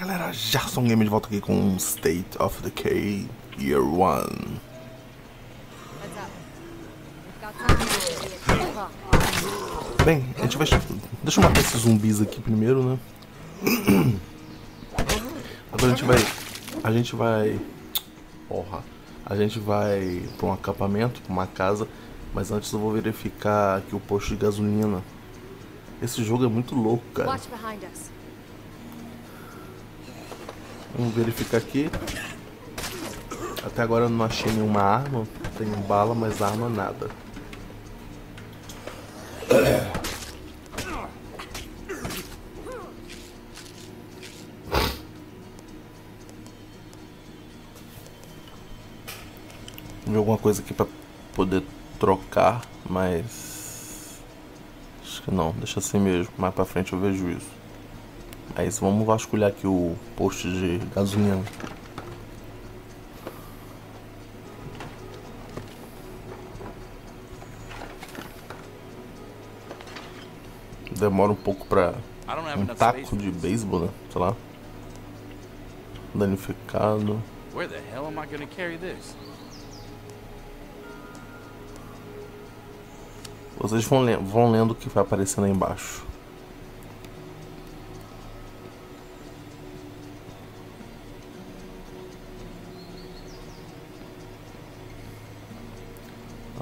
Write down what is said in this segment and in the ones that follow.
galera, Gerson Game de volta aqui com State of Decay Year 1 Bem, a gente vai... Deixa eu matar esses zumbis aqui primeiro, né? Agora a gente vai... A gente vai... Porra. A gente vai pra um acampamento, pra uma casa Mas antes eu vou verificar aqui o posto de gasolina Esse jogo é muito louco, cara Vamos verificar aqui. Até agora eu não achei nenhuma arma. Tenho bala, mas arma nada. Ver alguma coisa aqui pra poder trocar, mas... Acho que não, deixa assim mesmo. Mais pra frente eu vejo isso. É isso, vamos vasculhar aqui o posto de gasolina. Demora um pouco pra um taco de beisebol, né? Sei lá. Danificado. Where the hell am I gonna carry this? Vocês vão, le vão lendo o que vai aparecendo aí embaixo.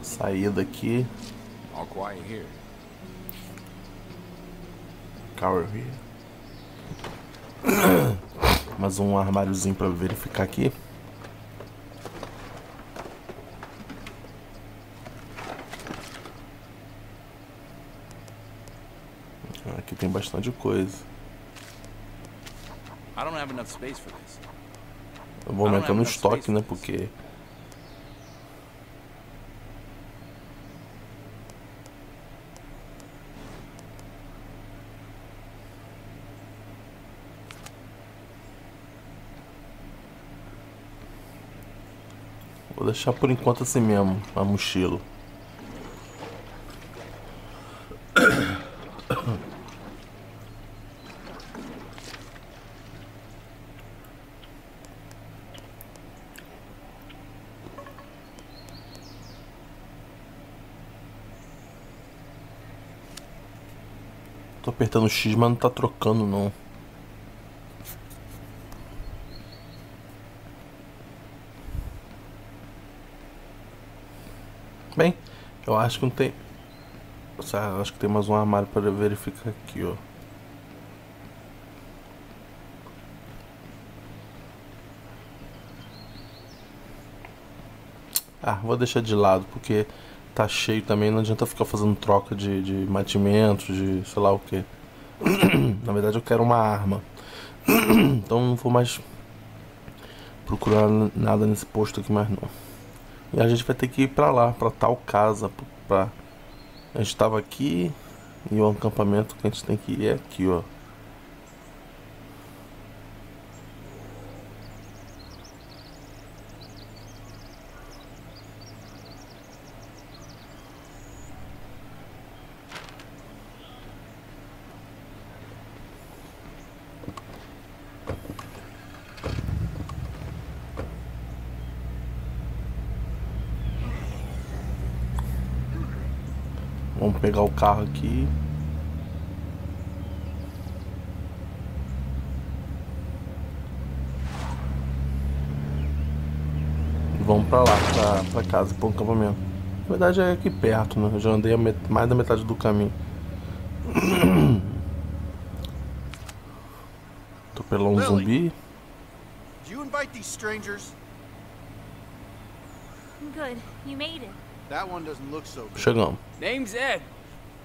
Saída aqui. All quiet here. Here. Mais um armáriozinho para verificar aqui. Aqui tem bastante coisa. Eu vou aumentando o estoque, né? Porque Vou deixar por enquanto assim mesmo, a mochila. Tô apertando X, mas não tá trocando não. Bem, eu acho que não tem. Acho que tem mais um armário para verificar aqui, ó. Ah, vou deixar de lado porque tá cheio também. Não adianta ficar fazendo troca de, de mantimentos, de sei lá o que. Na verdade, eu quero uma arma. então não vou mais procurar nada nesse posto aqui mais não. E a gente vai ter que ir pra lá, pra tal casa. Pra... A gente tava aqui e o acampamento que a gente tem que ir é aqui, ó. Vamos pegar o carro aqui. Vamos pra lá, pra, pra casa, pro acampamento. Na verdade é aqui perto, né? Eu já andei mais da metade do caminho. Tô pelando um zumbi. Did you invite these strangers? Good, you made it. That one doesn't look so good. Chegamos. Name's Ed.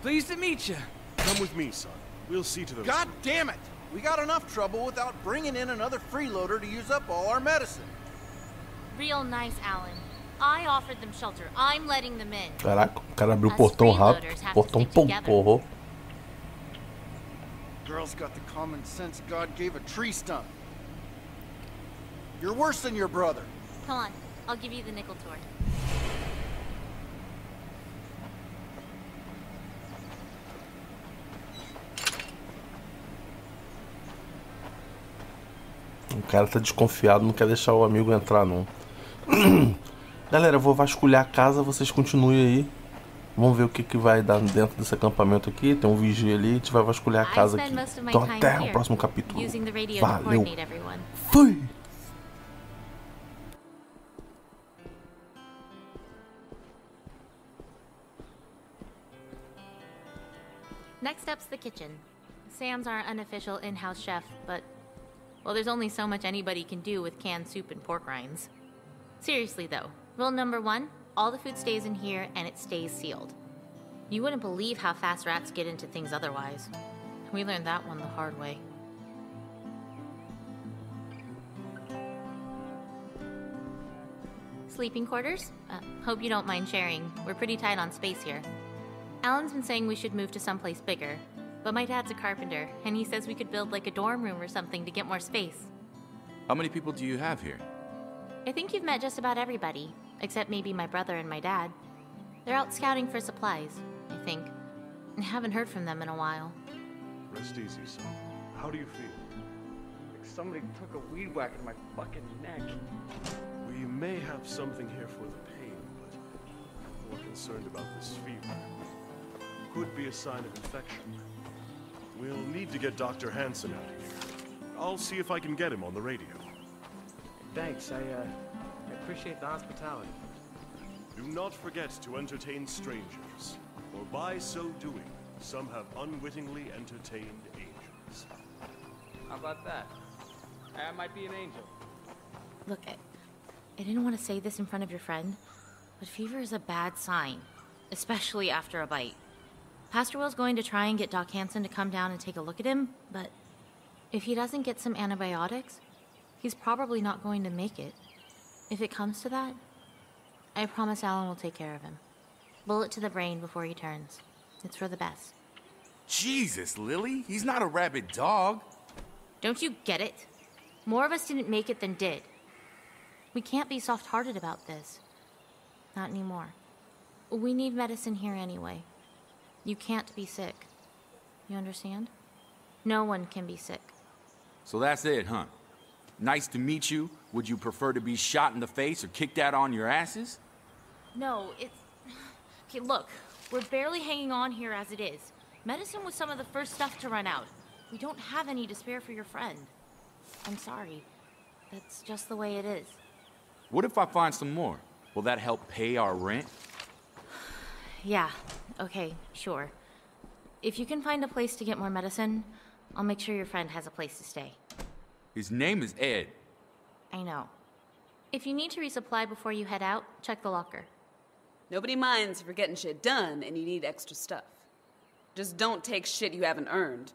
Pleased to meet you. Come with me, son. We'll see to the. God damn it! We got enough trouble without bringing in another freeloader to use up all our medicine. Real nice, Alan. I offered them shelter. I'm letting them in. Caraca, o cara abriu o portão rápido. Portão porro. Girl's got the common sense God gave a tree stump. You're worse than your brother. Come on, I'll give you the nickel tour. Cara tá desconfiado, não quer deixar o amigo entrar, não. Galera, eu vou vasculhar a casa, vocês continuem aí. Vamos ver o que, que vai dar dentro desse acampamento aqui. Tem um vigia ali, a gente vai vasculhar a casa aqui. Então até o próximo capítulo. Valeu. Fui! Next up's the kitchen. Sam's our unofficial in-house chef, but well, there's only so much anybody can do with canned soup and pork rinds. Seriously though, rule number one, all the food stays in here and it stays sealed. You wouldn't believe how fast rats get into things otherwise. We learned that one the hard way. Sleeping quarters? Uh, hope you don't mind sharing. We're pretty tight on space here. Alan's been saying we should move to someplace bigger, but my dad's a carpenter, and he says we could build like a dorm room or something to get more space. How many people do you have here? I think you've met just about everybody, except maybe my brother and my dad. They're out scouting for supplies, I think. I haven't heard from them in a while. Rest easy, son. How do you feel? Like somebody took a weed whack in my fucking neck. We may have something here for the pain, but I'm more concerned about this fever. Could be a sign of infection. We'll need to get Dr. Hansen out of here. I'll see if I can get him on the radio. Thanks, I, uh, I appreciate the hospitality. Do not forget to entertain strangers, for by so doing, some have unwittingly entertained angels. How about that? I might be an angel. Look, I, I didn't want to say this in front of your friend, but fever is a bad sign, especially after a bite. Pastor Will's going to try and get Doc Hansen to come down and take a look at him, but if he doesn't get some antibiotics, he's probably not going to make it. If it comes to that, I promise Alan will take care of him. Bullet to the brain before he turns. It's for the best. Jesus, Lily, he's not a rabid dog. Don't you get it? More of us didn't make it than did. We can't be soft hearted about this. Not anymore. We need medicine here anyway. You can't be sick. You understand? No one can be sick. So that's it, huh? Nice to meet you. Would you prefer to be shot in the face or kicked out on your asses? No, it's. Okay, look, we're barely hanging on here as it is. Medicine was some of the first stuff to run out. We don't have any to spare for your friend. I'm sorry. That's just the way it is. What if I find some more? Will that help pay our rent? Yeah, okay, sure. If you can find a place to get more medicine, I'll make sure your friend has a place to stay. His name is Ed. I know. If you need to resupply before you head out, check the locker. Nobody minds if you're getting shit done and you need extra stuff. Just don't take shit you haven't earned.